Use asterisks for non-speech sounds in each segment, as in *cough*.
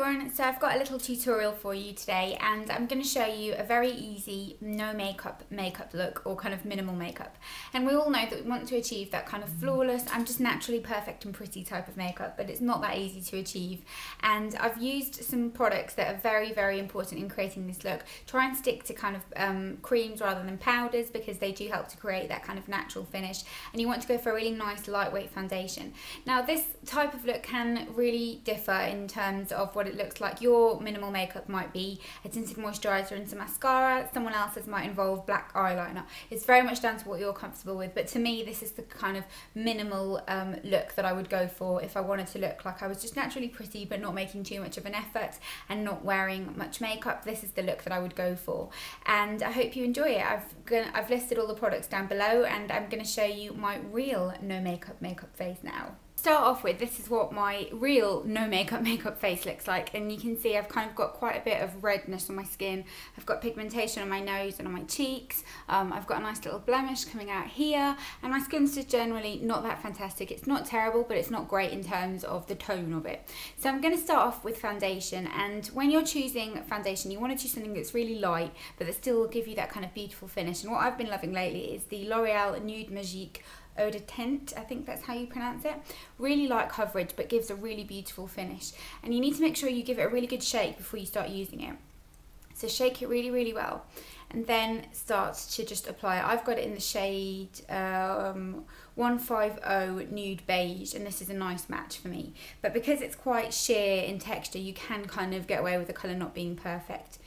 everyone, so I've got a little tutorial for you today and I'm going to show you a very easy no makeup makeup look or kind of minimal makeup. And we all know that we want to achieve that kind of flawless I'm just naturally perfect and pretty type of makeup but it's not that easy to achieve. And I've used some products that are very very important in creating this look. Try and stick to kind of um, creams rather than powders because they do help to create that kind of natural finish and you want to go for a really nice lightweight foundation. Now this type of look can really differ in terms of what it looks like. Your minimal makeup might be a tinted moisturiser and some mascara. Someone else's might involve black eyeliner. It's very much down to what you're comfortable with. But to me, this is the kind of minimal um, look that I would go for if I wanted to look like I was just naturally pretty but not making too much of an effort and not wearing much makeup. This is the look that I would go for. And I hope you enjoy it. I've, gonna, I've listed all the products down below and I'm going to show you my real no makeup makeup face now start off with, this is what my real no makeup *laughs* makeup face looks like. And you can see I've kind of got quite a bit of redness on my skin. I've got pigmentation on my nose and on my cheeks. Um, I've got a nice little blemish coming out here. And my skin's just generally not that fantastic. It's not terrible, but it's not great in terms of the tone of it. So I'm going to start off with foundation. And when you're choosing foundation, you want to choose something that's really light, but that still will give you that kind of beautiful finish. And what I've been loving lately is the L'Oreal Nude Magique Eau de Teint, I think that's how you pronounce it. Really light coverage, but gives a really beautiful finish. And you need to make sure you give it a really good shake before you start using it. So shake it really, really well. And then start to just apply. I've got it in the shade um, 150 Nude Beige, and this is a nice match for me. But because it's quite sheer in texture, you can kind of get away with the colour not being perfect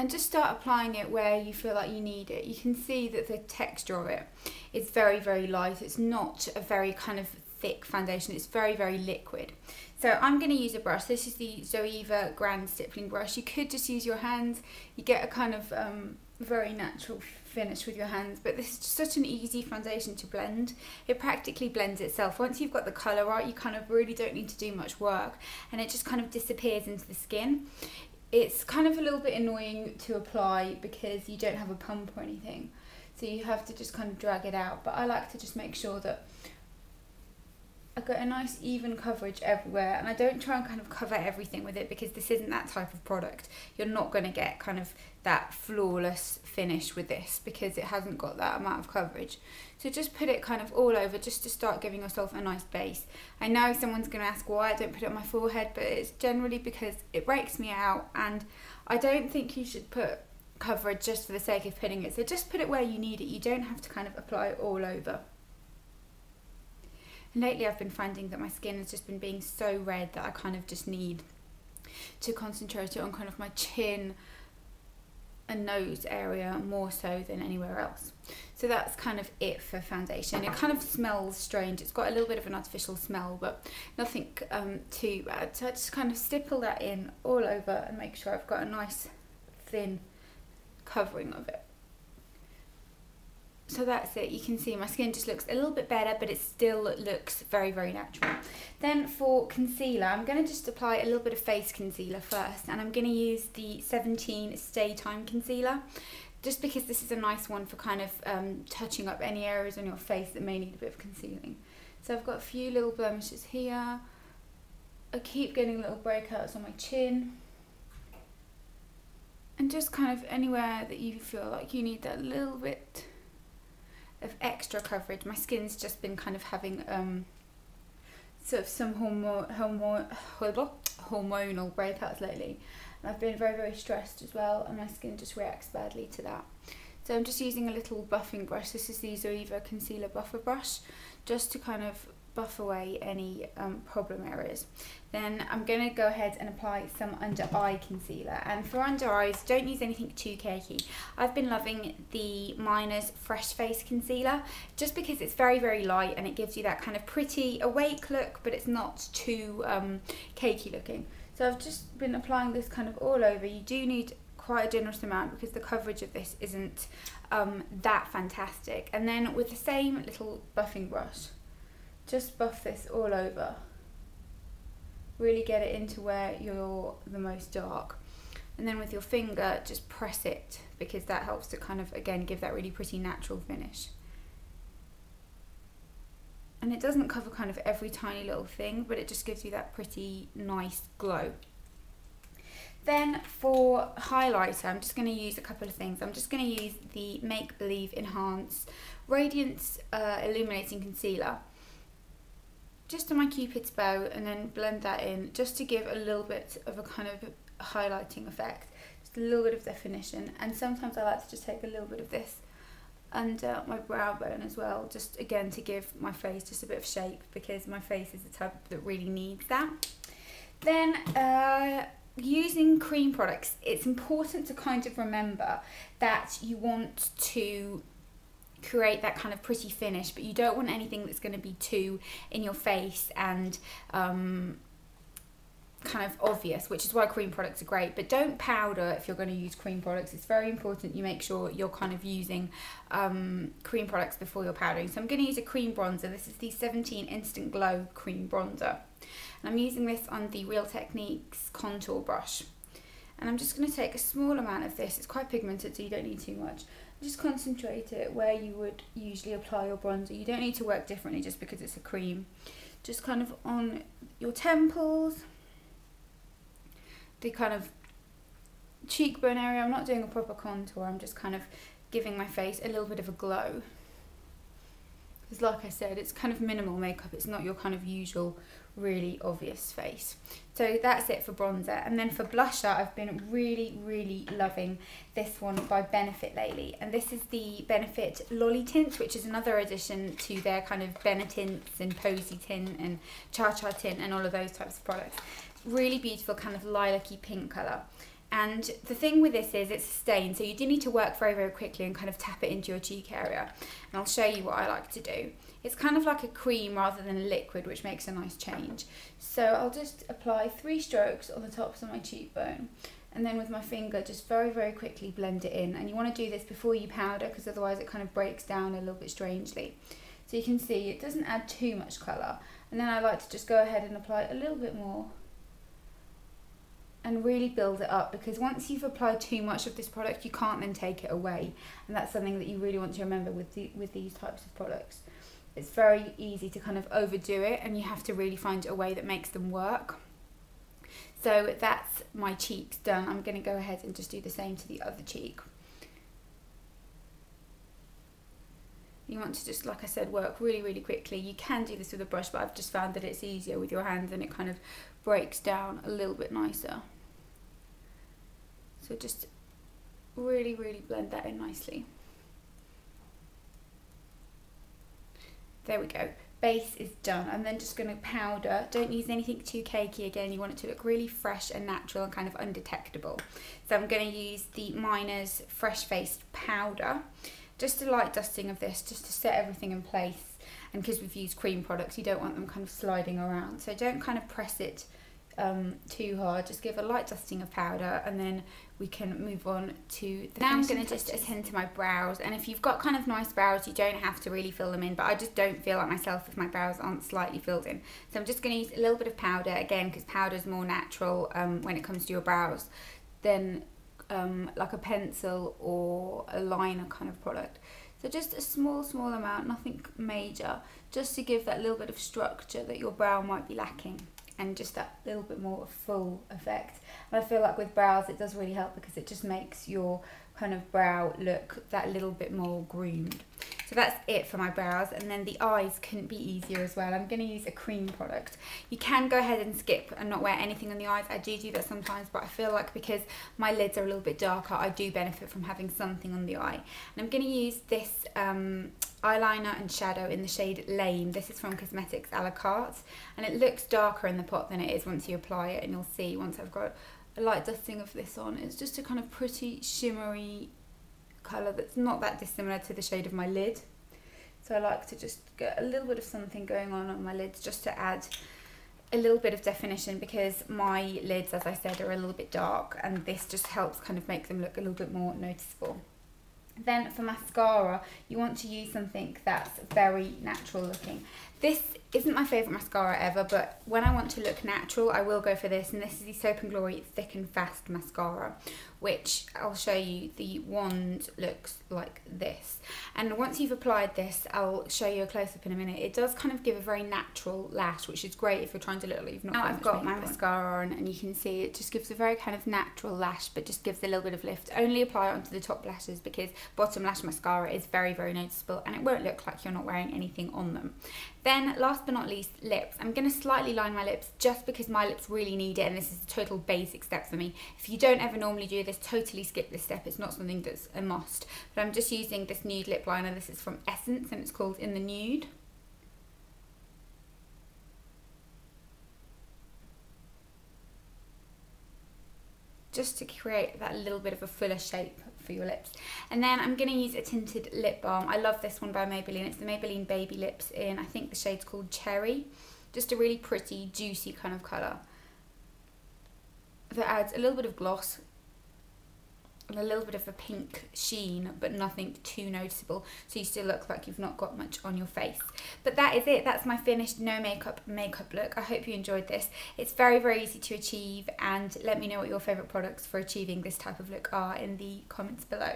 and just start applying it where you feel like you need it. You can see that the texture of it is very, very light. It's not a very kind of thick foundation. It's very, very liquid. So I'm going to use a brush. This is the Zoeva Grand Stippling brush. You could just use your hands. You get a kind of um, very natural finish with your hands, but this is such an easy foundation to blend. It practically blends itself. Once you've got the colour right, you kind of really don't need to do much work and it just kind of disappears into the skin it's kind of a little bit annoying to apply because you don't have a pump or anything. So you have to just kind of drag it out. But I like to just make sure that I've got a nice even coverage everywhere and I don't try and kind of cover everything with it because this isn't that type of product. You're not going to get kind of that flawless finish with this because it hasn't got that amount of coverage. So just put it kind of all over just to start giving yourself a nice base. I know someone's going to ask why I don't put it on my forehead but it's generally because it breaks me out and I don't think you should put coverage just for the sake of putting it. So just put it where you need it. You don't have to kind of apply it all over. And lately I've been finding that my skin has just been being so red that I kind of just need to concentrate it on kind of my chin and nose area more so than anywhere else. So that's kind of it for foundation. It kind of smells strange. It's got a little bit of an artificial smell, but nothing um, too bad. So I just kind of stipple that in all over and make sure I've got a nice thin covering of it so that's it. You can see my skin just looks a little bit better but it still looks very very natural. Then for concealer I'm going to just apply a little bit of face concealer first and I'm going to use the 17 Stay Time concealer just because this is a nice one for kind of um, touching up any areas on your face that may need a bit of concealing. So I've got a few little blemishes here. I keep getting little breakouts on my chin. And just kind of anywhere that you feel like you need that little bit of extra coverage. My skin's just been kind of having um, sort of some hormone, hormonal breakouts lately. And I've been very, very stressed as well, and my skin just reacts badly to that. So I'm just using a little buffing brush. This is the Zoeva Concealer Buffer Brush, just to kind of buff away any um, problem areas. Then I'm going to go ahead and apply some under eye concealer. And for under eyes, don't use anything too cakey. I've been loving the Miners Fresh Face Concealer just because it's very, very light and it gives you that kind of pretty awake look, but it's not too um, cakey looking. So I've just been applying this kind of all over. You do need quite a generous amount because the coverage of this isn't um, that fantastic. And then with the same little buffing brush, just buff this all over really get it into where you're the most dark and then with your finger just press it because that helps to kind of again give that really pretty natural finish and it doesn't cover kind of every tiny little thing but it just gives you that pretty nice glow. Then for highlighter, I'm just going to use a couple of things. I'm just going to use the Make Believe Enhance Radiance uh, Illuminating Concealer just on my cupid's bow and then blend that in just to give a little bit of a kind of highlighting effect just a little bit of definition. And sometimes I like to just take a little bit of this under my brow bone as well just again to give my face just a bit of shape because my face is the type that really needs that. Then uh, using cream products it's important to kind of remember that you want to create that kind of pretty finish but you don't want anything that's going to be too in your face and um, kind of obvious which is why cream products are great. But don't powder if you're going to use cream products. It's very important you make sure you're kind of using um, cream products before you're powdering. So I'm going to use a cream bronzer. This is the 17 instant glow cream bronzer. And I'm using this on the Real Techniques contour brush. And I'm just going to take a small amount of this. It's quite pigmented so you don't need too much just concentrate it where you would usually apply your bronzer. You don't need to work differently just because it's a cream. Just kind of on your temples, the kind of cheekbone area. I'm not doing a proper contour, I'm just kind of giving my face a little bit of a glow. Because like I said, it's kind of minimal makeup. It's not your kind of usual really obvious face. So that's it for bronzer. And then for blusher, I've been really, really loving this one by Benefit lately. And this is the Benefit Lolli Tint, which is another addition to their kind of Benetints and Posietint and Cha Cha Tint and all of those types of products. Really beautiful kind of lilac-y pink colour. And the thing with this is it's a stain, so you do need to work very, very quickly and kind of tap it into your cheek area. And I'll show you what I like to do. It's kind of like a cream rather than a liquid, which makes a nice change. So I'll just apply three strokes on the tops of my cheekbone. And then with my finger, just very, very quickly blend it in. And you want to do this before you powder, because otherwise it kind of breaks down a little bit strangely. So you can see it doesn't add too much colour. And then I like to just go ahead and apply a little bit more and really build it up because once you've applied too much of this product you can't then take it away. And that's something that you really want to remember with the, with these types of products. It's very easy to kind of overdo it and you have to really find a way that makes them work. So that's my cheeks done. I'm going to go ahead and just do the same to the other cheek you want to just like I said work really really quickly. You can do this with a brush but I've just found that it's easier with your hands and it kind of breaks down a little bit nicer. So just really really blend that in nicely. There we go. Base is done. I'm then just going to powder. Don't use anything too cakey again. You want it to look really fresh and natural and kind of undetectable. So I'm going to use the Miners Fresh Faced Powder just a light dusting of this just to set everything in place. And because we've used cream products you don't want them kind of sliding around. So don't kind of press it um, too hard. Just give a light dusting of powder and then we can move on to the now I'm going to just attend to my brows. And if you've got kind of nice brows you don't have to really fill them in but I just don't feel like myself if my brows aren't slightly filled in. So I'm just going to use a little bit of powder again because powder is more natural um, when it comes to your brows. Than um, like a pencil or a liner kind of product. So just a small, small amount, nothing major, just to give that little bit of structure that your brow might be lacking and just that little bit more full effect. And I feel like with brows it does really help because it just makes your kind of brow look that little bit more groomed. So that's it for my brows and then the eyes couldn't be easier as well. I'm going to use a cream product. You can go ahead and skip and not wear anything on the eyes. I do do that sometimes but I feel like because my lids are a little bit darker I do benefit from having something on the eye. And I'm going to use this um, eyeliner and shadow in the shade Lamé. This is from Cosmetics a la carte and it looks darker in the pot than it is once you apply it and you'll see once I've got a light dusting of this on. It's just a kind of pretty shimmery colour that's not that dissimilar to the shade of my lid. So I like to just get a little bit of something going on on my lids just to add a little bit of definition because my lids, as I said, are a little bit dark and this just helps kind of make them look a little bit more noticeable. Then for mascara, you want to use something that's very natural looking. This isn't my favourite mascara ever, but when I want to look natural, I will go for this. And this is the Soap and Glory Thick and Fast Mascara, which I'll show you. The wand looks like this. And once you've applied this, I'll show you a close-up in a minute. It does kind of give a very natural lash, which is great if you're trying to look like you've not Now I've got my mascara on, and you can see it just gives a very kind of natural lash, but just gives a little bit of lift. Only apply it onto the top lashes because bottom lash mascara is very, very noticeable, and it won't look like you're not wearing anything on them. Then last but not least, lips. I'm going to slightly line my lips just because my lips really need it and this is a total basic step for me. If you don't ever normally do this, totally skip this step. It's not something that's a must. But I'm just using this nude lip liner. This is from Essence and it's called In the Nude. Just to create that little bit of a fuller shape for your lips. And then I'm going to use a tinted lip balm. I love this one by Maybelline. It's the Maybelline Baby Lips in, I think the shade's called Cherry. Just a really pretty, juicy kind of colour that adds a little bit of gloss a little bit of a pink sheen, but nothing too noticeable. So you still look like you've not got much on your face. But that is it. That's my finished no makeup makeup look. I hope you enjoyed this. It's very, very easy to achieve and let me know what your favourite products for achieving this type of look are in the comments below.